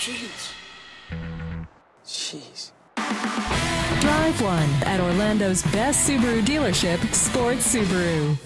Jeez. Jeez. Drive one at Orlando's best Subaru dealership, Sports Subaru.